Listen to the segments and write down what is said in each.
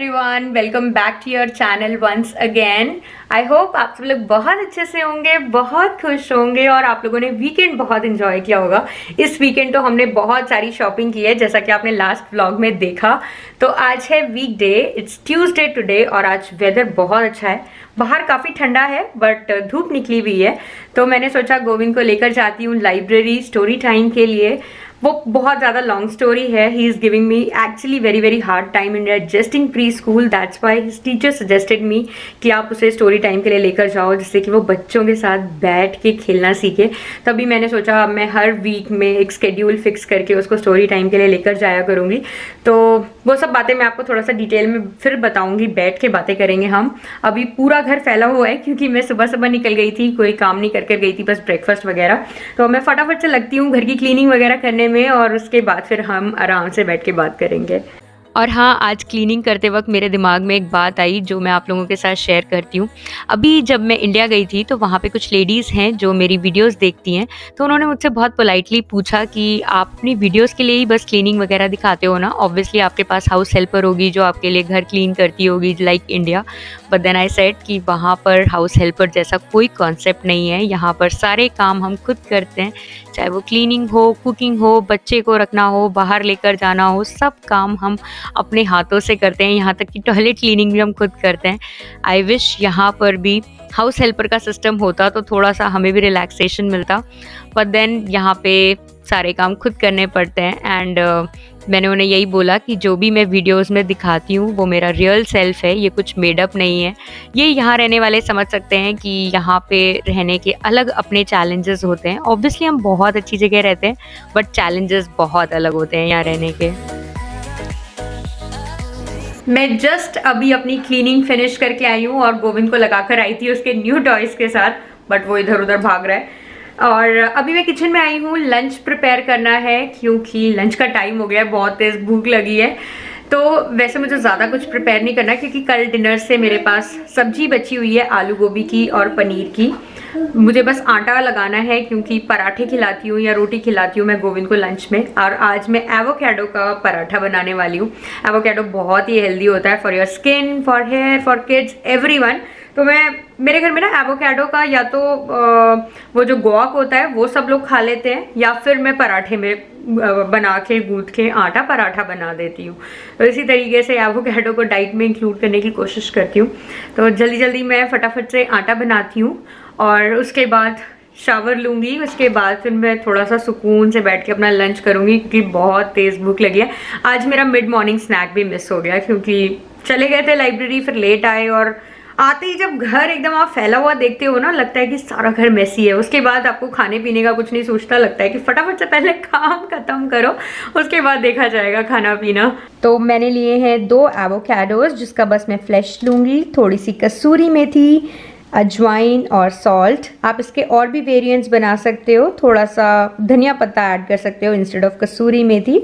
Everyone welcome back to your channel once again I hope आप सब लोग बहुत अच्छे से होंगे, बहुत खुश होंगे और आप लोगों ने वीकेंड बहुत इंजॉय किया होगा। इस वीकेंड तो हमने बहुत सारी शॉपिंग की है, जैसा कि आपने लास्ट व्लॉग में देखा। तो आज है weekday it's Tuesday today और आज वेदर बहुत अच्छा है। बाहर काफ़ी ठंडा है बट धूप निकली हुई है। तो मैंने सोचा गोविंद को लेकर जाती हूँ लाइब्रेरी स्टोरी टाइम के लिए। वो बहुत ज़्यादा लॉन्ग स्टोरी है. He is giving me actually very very hard time in adjusting pre school that's why his teacher suggested me कि आप उसे स्टोरी टाइम के लिए लेकर जाओ, जिससे कि वो बच्चों के साथ बैठ के खेलना सीखे. तभी मैंने सोचा मैं हर वीक में एक स्केड्यूल फिक्स करके उसको स्टोरी टाइम के लिए लेकर जाया करूँगी. तो वो सब बातें मैं आपको थोड़ा सा डिटेल में फिर बताऊँगी, बैठ के बातें करेंगे हम। अभी पूरा घर फैला हुआ है क्योंकि मैं सुबह सुबह निकल गई थी, कोई काम नहीं कर कर गई थी, बस ब्रेकफास्ट वगैरह। तो मैं फटाफट से लगती हूँ घर की क्लीनिंग वगैरह करने में और उसके बाद फिर हम आराम से बैठ के बात करेंगे। और हाँ आज क्लीनिंग करते वक्त मेरे दिमाग में एक बात आई जो मैं आप लोगों के साथ शेयर करती हूँ। अभी जब मैं इंडिया गई थी तो वहाँ पे कुछ लेडीज़ हैं जो मेरी वीडियोस देखती हैं। तो उन्होंने मुझसे बहुत पोलाइटली पूछा कि आप अपनी वीडियोस के लिए ही बस क्लीनिंग वगैरह दिखाते हो ना? ऑब्वियसली आपके पास हाउस हेल्पर होगी जो आपके लिए घर क्लीन करती होगी like India but then I set कि वहाँ पर हाउस हेल्पर जैसा कोई कॉन्सेप्ट नहीं है। यहाँ पर सारे काम हम खुद करते हैं। चाहे वो क्लीनिंग हो कुकिंग हो बच्चे को रखना हो बाहर लेकर जाना हो सब काम हम अपने हाथों से करते हैं। यहाँ तक कि टॉयलेट क्लीनिंग भी हम खुद करते हैं। आई विश यहाँ पर भी हाउस हेल्पर का सिस्टम होता तो थोड़ा सा हमें भी रिलैक्सेशन मिलता। बट देन यहाँ पे सारे काम खुद करने पड़ते हैं। एंड uh, मैंने उन्हें यही बोला कि जो भी मैं वीडियोस में दिखाती हूँ, वो मेरा रियल सेल्फ है, ये कुछ मेडअप नहीं है। ये यहाँ रहने वाले समझ सकते हैं कि यहाँ पे रहने के अलग अपने चैलेंजेस होते हैं। ऑब्वियसली हम बहुत अच्छी जगह रहते हैं बट चैलेंजेस बहुत अलग होते हैं यहाँ रहने के। मैं जस्ट अभी अपनी क्लीनिंग फिनिश करके आई हूँ और गोविंद को लगा कर आई थी उसके न्यू टॉयज़ के साथ बट वो इधर उधर भाग रहा है। और अभी मैं किचन में आई हूँ लंच प्रिपेयर करना है, क्योंकि लंच का टाइम हो गया है बहुत तेज़ भूख लगी है। तो वैसे मुझे ज़्यादा कुछ प्रिपेयर नहीं करना, क्योंकि कल डिनर से मेरे पास सब्ज़ी बची हुई है, आलू गोभी की और पनीर की। मुझे बस आटा लगाना है, क्योंकि पराठे खिलाती हूँ या रोटी खिलाती हूँ मैं गोविंद को लंच में। और आज मैं एवोकेडो का पराठा बनाने वाली हूँ। एवोकेडो बहुत ही हेल्दी होता है for your skin for hair for kids every तो मैं मेरे घर में ना एवोकेडो का या तो आ, वो जो गोआक होता है वो सब लोग खा लेते हैं या फिर मैं पराठे में बना के गूंथ के आटा पराठा बना देती हूँ। तो इसी तरीके से एवोकेडो को डाइट में इंक्लूड करने की कोशिश करती हूँ। तो जल्दी जल्दी मैं फटाफट से आटा बनाती हूँ और उसके बाद शावर लूँगी उसके बाद फिर मैं थोड़ा सा सुकून से बैठ के अपना लंच करूँगी क्योंकि बहुत तेज़ भूख लगी है। आज मेरा मिड मॉर्निंग स्नैक भी मिस हो गया क्योंकि चले गए थे लाइब्रेरी फिर लेट आए और आते ही जब घर एकदम आप फैला हुआ देखते हो ना, लगता है कि सारा घर मैसी है। उसके बाद आपको खाने पीने का कुछ नहीं सोचता, लगता है कि फटाफट से पहले काम खत्म करो, उसके बाद देखा जाएगा खाना पीना। तो मैंने लिए हैं दो एवोकैडोज जिसका बस मैं फ्लैश लूँगी थोड़ी सी कसूरी मेथी, अजवाइन और सॉल्ट आप इसके और भी वेरिएंट्स बना सकते हो थोड़ा सा धनिया पत्ता ऐड कर सकते हो इंस्टेड ऑफ़ कसूरी मेथी।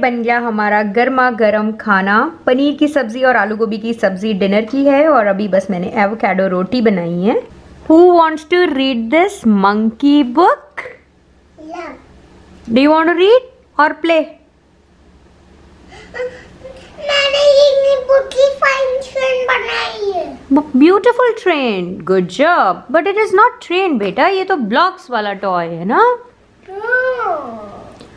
बन गया हमारा गर्मा गर्म खाना। पनीर की सब्ज़ी और आलू गोभी की सब्ज़ी डिनर की है और अभी बस मैंने एवोकेडो रोटी बनाई है। Who wants to read this monkey book do you want to read और play beautiful train good job but it is not train बेटा. ये तो ब्लॉक्स वाला टॉय है ना?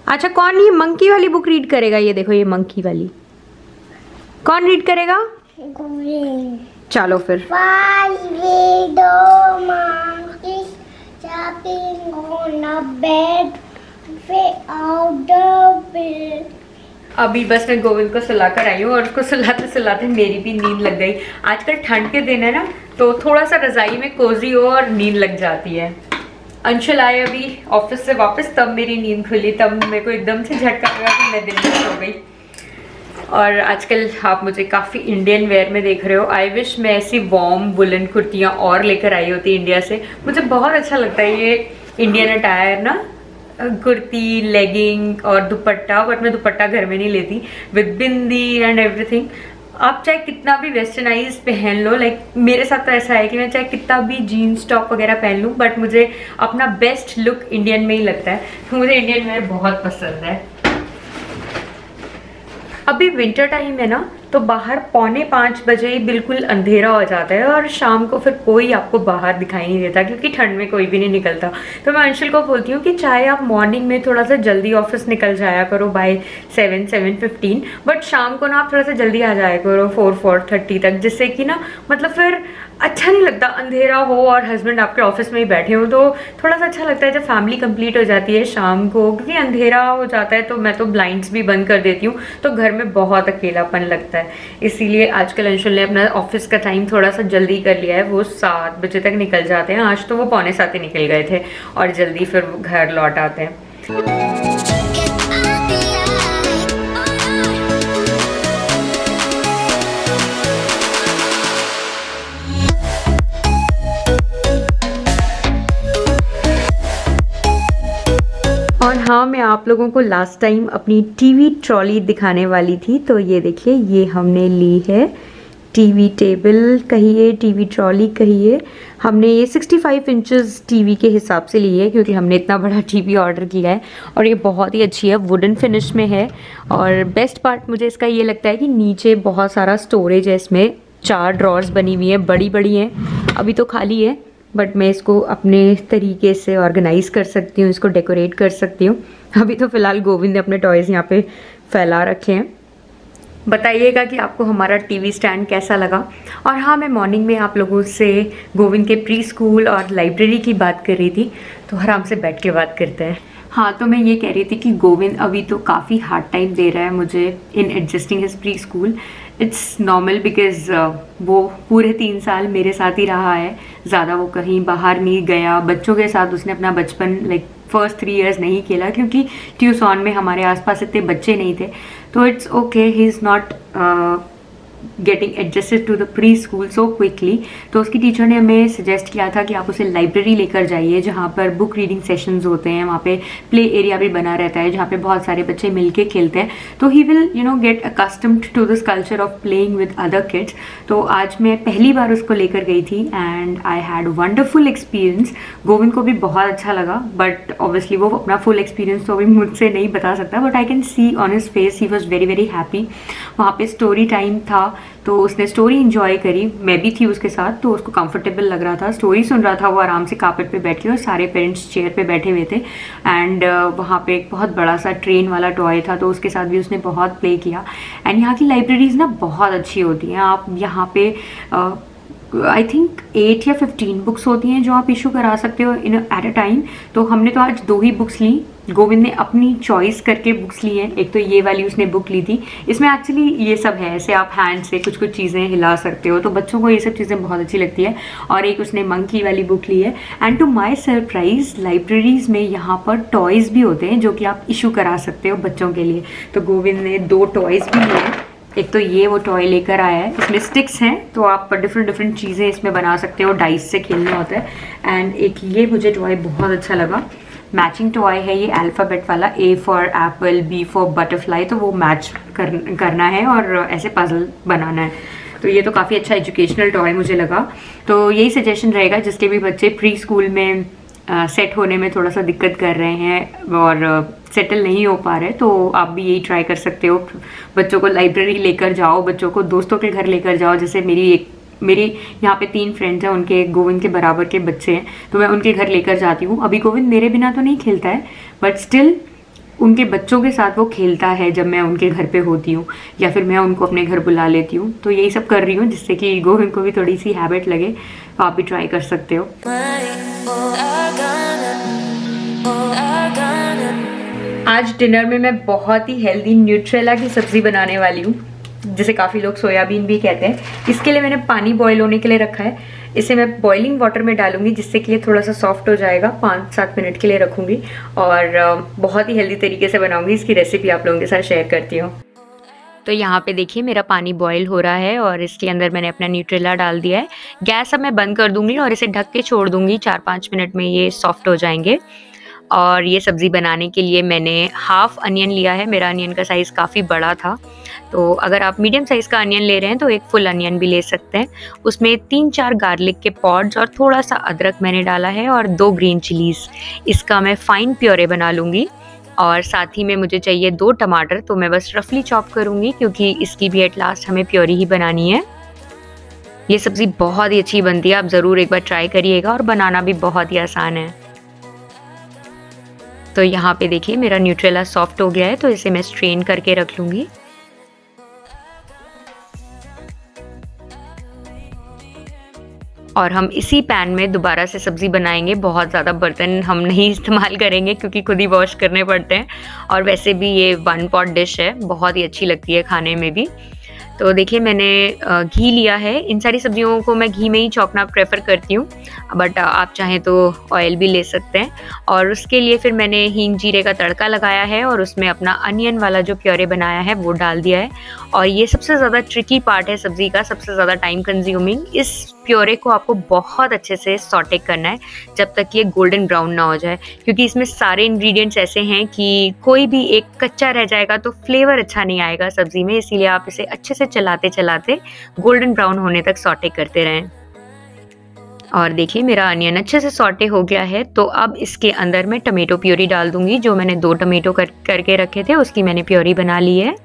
अच्छा कौन ये मंकी वाली बुक रीड करेगा? ये देखो, ये मंकी वाली। कौन रीड करेगा? चलो फिर। अभी बस मैं गोविंद को सुलाकर आई हूँ और उसको सुलाते सुलाते मेरी भी नींद लग गई। आजकल ठंड के दिन है ना तो थोड़ा सा रजाई में कोजी हो और नींद लग जाती है। अंशुल आए अभी ऑफ़िस से वापस, तब मेरी नींद खुली, तब मेरे को एकदम से झटका लगा कि मैं दिन में सो गई। और आजकल आप मुझे काफ़ी इंडियन वेयर में देख रहे हो। आई विश मैं ऐसी वॉम वुलन कुर्तियाँ और लेकर आई होती इंडिया से। मुझे बहुत अच्छा लगता है ये इंडियन अटायर ना। कुर्ती लेगिंग और दुपट्टा बट मैं दुपट्टा घर में नहीं लेती। विद बिंदी एंड एवरीथिंग आप चाहे कितना भी वेस्टर्नाइज पहन लो लाइक मेरे साथ तो ऐसा है कि मैं चाहे कितना भी जीन्स टॉप वगैरह पहन लूँ बट मुझे अपना बेस्ट लुक इंडियन में ही लगता है। तो मुझे इंडियन वेयर बहुत पसंद है। अभी विंटर टाइम है ना तो बाहर पौने पाँच बजे ही बिल्कुल अंधेरा हो जाता है और शाम को फिर कोई आपको बाहर दिखाई नहीं देता, क्योंकि ठंड में कोई भी नहीं निकलता। तो मैं अंशुल को बोलती हूँ कि चाहे आप मॉर्निंग में थोड़ा सा जल्दी ऑफ़िस निकल जाया करो by seven seven fifteen but शाम को ना आप थोड़ा सा जल्दी आ जाया करो फोर फोर थर्टी तक, जिससे कि ना मतलब फिर अच्छा नहीं लगता, अंधेरा हो और हस्बैंड आपके ऑफ़िस में ही बैठे हो तो थोड़ा सा अच्छा लगता है जब फैमिली कंप्लीट हो जाती है शाम को, क्योंकि अंधेरा हो जाता है तो मैं तो ब्लाइंड्स भी बंद कर देती हूँ तो घर में बहुत अकेलापन लगता है। इसीलिए आजकल अंशुल ने अपना ऑफ़िस का टाइम थोड़ा सा जल्दी कर लिया है, वो सात बजे तक निकल जाते हैं, आज तो वो पौने सात ही निकल गए थे और जल्दी फिर घर लौट आते हैं। और हाँ मैं आप लोगों को लास्ट टाइम अपनी टीवी ट्रॉली दिखाने वाली थी तो ये देखिए, ये हमने ली है। टीवी टेबल कहिए टीवी ट्रॉली कहिए। हमने ये 65 इंचेस टीवी के हिसाब से ली है, क्योंकि हमने इतना बड़ा टीवी ऑर्डर किया है। और ये बहुत ही अच्छी है वुडन फिनिश में है। और बेस्ट पार्ट मुझे इसका ये लगता है कि नीचे बहुत सारा स्टोरेज है, इसमें चार ड्रॉर्स बनी हुई हैं बड़ी बड़ी हैं। अभी तो खाली है। बट मैं इसको अपने तरीके से ऑर्गेनाइज कर सकती हूँ, इसको डेकोरेट कर सकती हूँ। अभी तो फ़िलहाल गोविंद ने अपने टॉयज़ यहाँ पे फैला रखे हैं। बताइएगा कि आपको हमारा टीवी स्टैंड कैसा लगा? और हाँ मैं मॉर्निंग में आप लोगों से गोविंद के प्री स्कूल और लाइब्रेरी की बात कर रही थी तो आराम से बैठ के बात करते हैं। हाँ तो मैं ये कह रही थी कि गोविंद अभी तो काफ़ी हार्ड टाइम दे रहा है मुझे in adjusting his pre school it's normal because वो पूरे तीन साल मेरे साथ ही रहा है। ज़्यादा वो कहीं बाहर नहीं गया। बच्चों के साथ उसने अपना बचपन लाइक फ़र्स्ट थ्री ईयर्स नहीं खेला क्योंकि ट्यूसॉन में हमारे आसपास इतने बच्चे नहीं थे। तो it's okay he is not getting adjusted to the preschool so quickly तो उसकी टीचर ने हमें सजेस्ट किया था कि आप उसे लाइब्रेरी लेकर जाइए, जहाँ पर बुक रीडिंग सेशंस होते हैं, वहाँ पे प्ले एरिया भी बना रहता है, जहाँ पे बहुत सारे बच्चे मिलके खेलते हैं। तो he will you know get accustomed to this culture of playing with other kids तो आज मैं पहली बार उसको लेकर गई थी and I had wonderful experience Govind को भी बहुत अच्छा लगा बट ऑब्वियसली वो अपना फुल एक्सपीरियंस तो अभी मुझसे नहीं बता सकता but I can see on his face he was very very happy वहाँ पे स्टोरी टाइम था तो उसने स्टोरी इंजॉय करी। मैं भी थी उसके साथ तो उसको कंफर्टेबल लग रहा था। स्टोरी सुन रहा था वो आराम से कापेट पे बैठ के और सारे पेरेंट्स चेयर पे बैठे हुए थे। एंड uh, वहाँ पे एक बहुत बड़ा सा ट्रेन वाला टॉय था तो उसके साथ भी उसने बहुत प्ले किया। एंड यहाँ की लाइब्रेरीज ना बहुत अच्छी होती हैं। आप यहाँ पे आई थिंक एट या फिफ्टीन बुक्स होती हैं जो आप इशू करा सकते हो इन एट अ टाइम तो हमने तो आज दो ही बुक्स ली. गोविंद ने अपनी चॉइस करके बुक्स ली हैं. एक तो ये वाली उसने बुक ली थी. इसमें एक्चुअली ये सब है. ऐसे आप हैंड से कुछ कुछ चीज़ें हिला सकते हो. तो बच्चों को ये सब चीज़ें बहुत अच्छी लगती है. और एक उसने मंकी वाली बुक ली है. And to my surprise libraries में यहाँ पर टॉयज़ भी होते हैं जो कि आप इशू करा सकते हो बच्चों के लिए. तो गोविंद ने दो टॉयज़ भी लिए. एक तो ये वो टॉय लेकर आया है इसमें स्टिक्स हैं तो आप डिफरेंट डिफरेंट चीज़ें इसमें बना सकते हो डाइस से खेलना होता है। एंड एक ये मुझे टॉय बहुत अच्छा लगा। मैचिंग टॉय है ये अल्फ़ाबेट वाला A for apple B for butterfly तो वो मैच कर, करना है और ऐसे पजल बनाना है। तो ये तो काफ़ी अच्छा एजुकेशनल टॉय मुझे लगा। तो यही सजेशन रहेगा जिसके भी बच्चे प्री स्कूल में सेट होने में थोड़ा सा दिक्कत कर रहे हैं और सेटल नहीं हो पा रहे तो आप भी यही ट्राई कर सकते हो। बच्चों को लाइब्रेरी लेकर जाओ, बच्चों को दोस्तों के घर लेकर जाओ, जैसे मेरी एक, मेरी यहाँ पे तीन फ्रेंड्स हैं, उनके गोविंद के बराबर के बच्चे हैं तो मैं उनके घर लेकर जाती हूँ। अभी गोविंद मेरे बिना तो नहीं खेलता है बट स्टिल उनके बच्चों के साथ वो खेलता है जब मैं उनके घर पे होती हूँ, या फिर मैं उनको अपने घर बुला लेती हूँ। तो यही सब कर रही हूँ, जिससे कि गोविंद को भी थोड़ी सी हैबिट लगे। आप भी ट्राई कर सकते हो। आज डिनर में मैं बहुत ही हेल्दी न्यूट्रेला की सब्ज़ी बनाने वाली हूँ, जिसे काफ़ी लोग सोयाबीन भी कहते हैं। इसके लिए मैंने पानी बॉईल होने के लिए रखा है। इसे मैं बॉइलिंग वाटर में डालूँगी, जिससे कि ये थोड़ा सा सॉफ्ट हो जाएगा। पाँच सात मिनट के लिए रखूँगी और बहुत ही हेल्दी तरीके से बनाऊँगी। इसकी रेसिपी आप लोगों के साथ शेयर करती हूँ। तो यहाँ पे देखिए मेरा पानी बॉईल हो रहा है और इसके अंदर मैंने अपना न्यूट्रेला डाल दिया है। गैस अब मैं बंद कर दूँगी और इसे ढक के छोड़ दूँगी। चार पाँच मिनट में ये सॉफ्ट हो जाएँगे। और ये सब्ज़ी बनाने के लिए मैंने हाफ़ अनियन लिया है। मेरा अनियन का साइज़ काफ़ी बड़ा था। तो अगर आप मीडियम साइज़ का अनियन ले रहे हैं तो एक फुल अनियन भी ले सकते हैं। उसमें तीन चार गार्लिक के पॉड्स और थोड़ा सा अदरक मैंने डाला है और दो ग्रीन चिलीज़ इसका मैं फ़ाइन प्योरे बना लूँगी। और साथ ही में मुझे चाहिए दो टमाटर तो मैं बस रफली चॉप करूँगी क्योंकि इसकी भी एट लास्ट हमें प्योरी ही बनानी है। ये सब्ज़ी बहुत ही अच्छी बनती है, आप ज़रूर एक बार ट्राई करिएगा और बनाना भी बहुत ही आसान है। तो यहाँ पे देखिए मेरा न्यूट्रेला सॉफ्ट हो गया है तो इसे मैं स्ट्रेन करके रख लूँगी। और हम इसी पैन में दोबारा से सब्ज़ी बनाएँगे। बहुत ज़्यादा बर्तन हम नहीं इस्तेमाल करेंगे क्योंकि खुद ही वॉश करने पड़ते हैं। और वैसे भी ये वन पॉट डिश है। बहुत ही अच्छी लगती है खाने में भी। तो देखिए, मैंने घी लिया है। इन सारी सब्जियों को मैं घी में ही चौंकना प्रेफर करती हूँ, बट आप चाहें तो ऑयल भी ले सकते हैं। और उसके लिए फिर मैंने हींग जीरे का तड़का लगाया है और उसमें अपना अनियन वाला जो प्योरे बनाया है, वो डाल दिया है। और ये सबसे ज़्यादा ट्रिकी पार्ट है सब्ज़ी का, सबसे ज़्यादा टाइम कंज्यूमिंग इस प्योरे को आपको बहुत अच्छे से सॉटेक करना है, जब तक ये गोल्डन ब्राउन ना हो जाए। क्योंकि इसमें सारे इंग्रेडिएंट्स ऐसे हैं कि कोई भी एक कच्चा रह जाएगा तो फ्लेवर अच्छा नहीं आएगा सब्ज़ी में, इसीलिए आप इसे अच्छे से चलाते चलाते गोल्डन ब्राउन होने तक सॉटे करते रहें। और देखिए, मेरा अनियन अच्छे से सॉटे हो गया है तो अब इसके अंदर मैं टमेटो प्योरी डाल दूँगी, जो मैंने दो टमेटो कर, करके रखे थे, उसकी मैंने प्योरी बना ली है।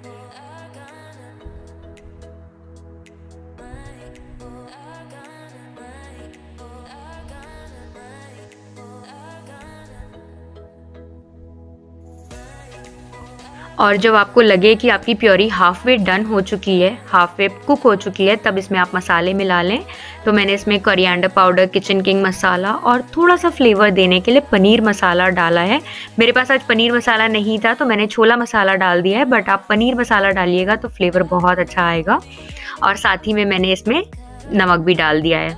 और जब आपको लगे कि आपकी प्योरी हाफ़ वे डन हो चुकी है हाफ़ वे कुक हो चुकी है, तब इसमें आप मसाले मिला लें। तो मैंने इसमें coriander powder kitchen king masala और थोड़ा सा फ्लेवर देने के लिए पनीर मसाला डाला है। मेरे पास आज पनीर मसाला नहीं था तो मैंने छोला मसाला डाल दिया है बट आप पनीर मसाला डालिएगा तो फ्लेवर बहुत अच्छा आएगा। और साथ ही में मैंने इसमें नमक भी डाल दिया है।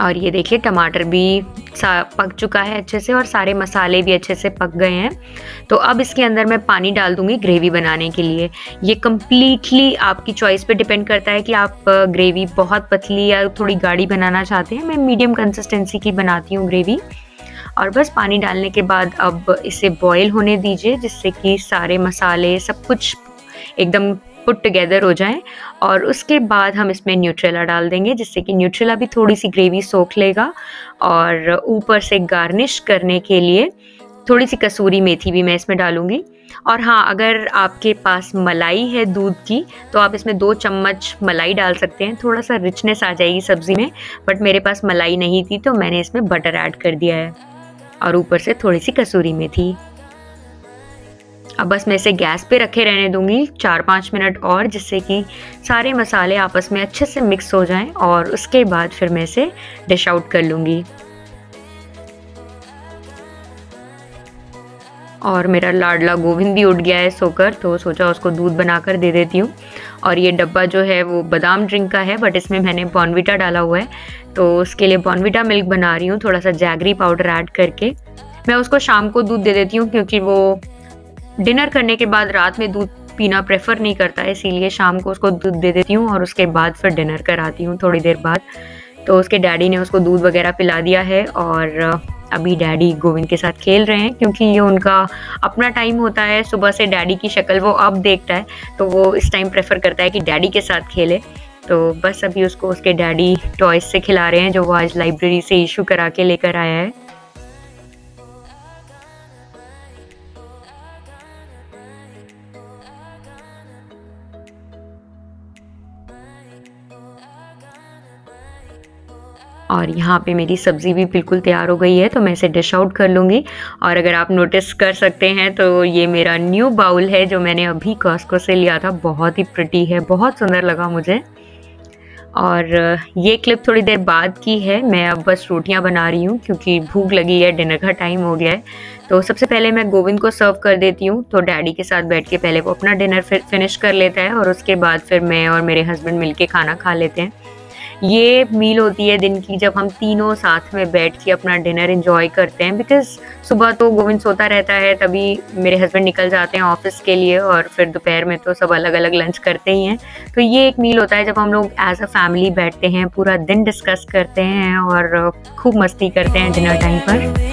और ये देखिए, टमाटर भी पक चुका है अच्छे से और सारे मसाले भी अच्छे से पक गए हैं। तो अब इसके अंदर मैं पानी डाल दूँगी ग्रेवी बनाने के लिए। ये कम्प्लीटली आपकी चॉइस पे डिपेंड करता है कि आप ग्रेवी बहुत पतली या थोड़ी गाढ़ी बनाना चाहते हैं। मैं मीडियम कंसिस्टेंसी की बनाती हूँ ग्रेवी। और बस पानी डालने के बाद अब इसे बॉयल होने दीजिए, जिससे कि सारे मसाले सब कुछ एकदम पुट टुगेदर हो जाएँ और उसके बाद हम इसमें न्यूट्रेला डाल देंगे, जिससे कि न्यूट्रेला भी थोड़ी सी ग्रेवी सोख लेगा और ऊपर से गार्निश करने के लिए थोड़ी सी कसूरी मेथी भी मैं इसमें डालूँगी। और हाँ अगर आपके पास मलाई है दूध की तो आप इसमें दो चम्मच मलाई डाल सकते हैं। थोड़ा सा रिचनेस आ जाएगी सब्ज़ी में बट मेरे पास मलाई नहीं थी तो मैंने इसमें बटर ऐड कर दिया है और ऊपर से थोड़ी सी कसूरी मेथी। अब बस मैं इसे गैस पे रखे रहने दूँगी चार पाँच मिनट और, जिससे कि सारे मसाले आपस में अच्छे से मिक्स हो जाएँ और उसके बाद फिर मैं इसे डिश आउट कर लूँगी। और मेरा लाडला गोविंद भी उठ गया है सोकर तो सोचा उसको दूध बनाकर दे देती हूँ। और ये डब्बा जो है वो बादाम ड्रिंक का है बट इसमें मैंने बॉनविटा डाला हुआ है। तो उसके लिए बॉनविटा मिल्क बना रही हूँ, थोड़ा सा जैगरी पाउडर ऐड करके। मैं उसको शाम को दूध दे देती हूँ, क्योंकि वो डिनर करने के बाद रात में दूध पीना प्रेफर नहीं करता है इसीलिए शाम को उसको दूध दे देती हूँ और उसके बाद फिर डिनर कराती हूँ थोड़ी देर बाद। तो उसके डैडी ने उसको दूध वगैरह पिला दिया है और अभी डैडी गोविंद के साथ खेल रहे हैं, क्योंकि ये उनका अपना टाइम होता है, सुबह से डैडी की शक्ल वो अब देखता है तो वो इस टाइम प्रेफर करता है कि डैडी के साथ खेले। तो बस अभी उसको उसके डैडी टॉयज से खिला रहे हैं, जो वो आज लाइब्रेरी से इशू करा के लेकर आया है। और यहाँ पे मेरी सब्ज़ी भी बिल्कुल तैयार हो गई है तो मैं इसे डिश आउट कर लूँगी। और अगर आप नोटिस कर सकते हैं तो ये मेरा न्यू बाउल है, जो मैंने अभी कॉस्को से लिया था। बहुत ही प्रटी है, बहुत सुंदर लगा मुझे। और ये क्लिप थोड़ी देर बाद की है। मैं अब बस रोटियाँ बना रही हूँ, क्योंकि भूख लगी है डिनर का टाइम हो गया है। तो सबसे पहले मैं गोविंद को सर्व कर देती हूँ तो डैडी के साथ बैठ के पहले वो अपना डिनर फिर फिनिश कर लेता है। और उसके बाद फिर मैं और मेरे हस्बैंड मिलके खाना खा लेते हैं। ये मील होती है दिन की जब हम तीनों साथ में बैठ के अपना डिनर इन्जॉय करते हैं बिकॉज़ सुबह तो गोविंद सोता रहता है, तभी मेरे हस्बैंड निकल जाते हैं ऑफ़िस के लिए और फिर दोपहर में तो सब अलग अलग लंच करते ही हैं। तो ये एक मील होता है जब हम लोग एज अ फैमिली बैठते हैं, पूरा दिन डिस्कस करते हैं और खूब मस्ती करते हैं डिनर टाइम पर।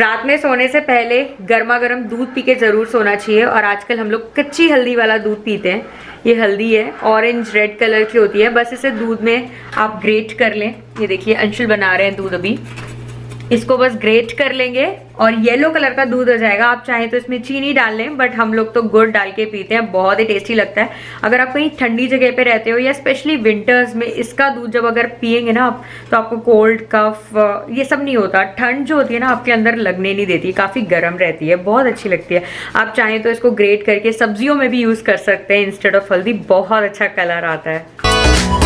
रात में सोने से पहले गर्मा गर्म दूध पी के ज़रूर सोना चाहिए और आजकल हम लोग कच्ची हल्दी वाला दूध पीते हैं। ये हल्दी है ऑरेंज रेड कलर की होती है। बस इसे दूध में आप ग्रेट कर लें। ये देखिए, अंशुल बना रहे हैं दूध अभी। इसको बस ग्रेट कर लेंगे और येलो कलर का दूध हो जाएगा। आप चाहें तो इसमें चीनी डाल लें बट हम लोग तो गुड़ डाल के पीते हैं, बहुत ही टेस्टी लगता है। अगर आप कहीं ठंडी जगह पे रहते हो या स्पेशली विंटर्स में इसका दूध जब अगर पियेंगे ना आप तो आपको कोल्ड कफ ये सब नहीं होता। ठंड जो होती है ना, आपके अंदर लगने नहीं देती, काफ़ी गर्म रहती है, बहुत अच्छी लगती है। आप चाहें तो इसको ग्रेट करके सब्जियों में भी यूज़ कर सकते हैं इंस्टेड ऑफ़ हल्दी, बहुत अच्छा कलर आता है।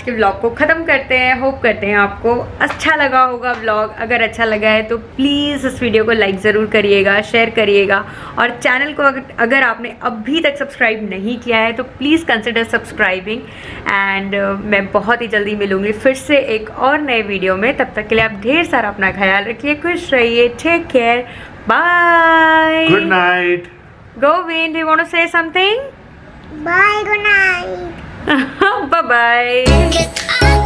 आज के ब्लॉग को ख़त्म करते हैं। होप करते हैं आपको अच्छा लगा होगा ब्लॉग अगर अच्छा लगा है तो प्लीज़ इस वीडियो को लाइक ज़रूर करिएगा शेयर करिएगा। और चैनल को अगर आपने अभी तक सब्सक्राइब नहीं किया है तो प्लीज़ कंसिडर सब्सक्राइबिंग एंड मैं बहुत ही जल्दी मिलूँगी फिर से एक और नए वीडियो में। तब तक के लिए आप ढेर सारा अपना ख्याल रखिए खुश रहिए take care bye good night Govind, do you want to say something? Bye, good night. Bye-bye!